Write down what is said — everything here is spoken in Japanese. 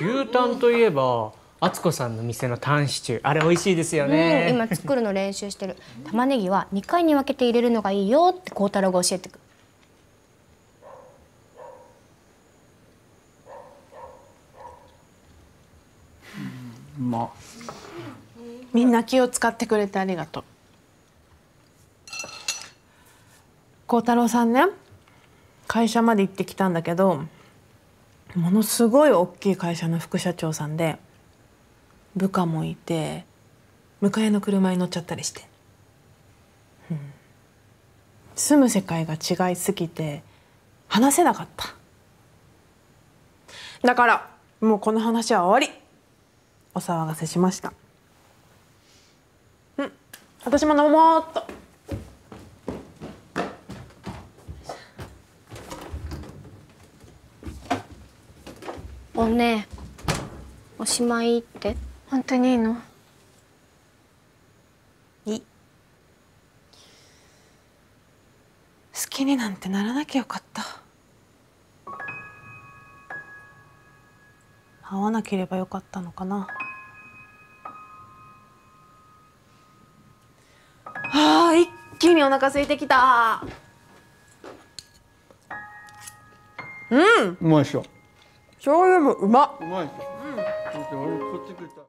牛タンといえば敦子さんの店のタンシチュー。あれ美味しいですよね、うん、今作るの練習してる。玉ねぎは2回に分けて入れるのがいいよって孝太郎が教えてくうまみんな気を使ってくれてありがとう。孝太郎さんね会社まで行ってきたんだけどものすごい大きい会社の副社長さんで部下もいて迎えの車に乗っちゃったりして、うん、住む世界が違いすぎて話せなかった。だからもうこの話は終わり。お騒がせしました。うん。私も飲もうっと。おねおしまいって。本当にいいの？いい。好きになんてならなきゃよかった。会わなければよかったのかな。あー一気にお腹空いてきた。うん。うまいっしょ醤油もうまっ。うまいっすよ。うん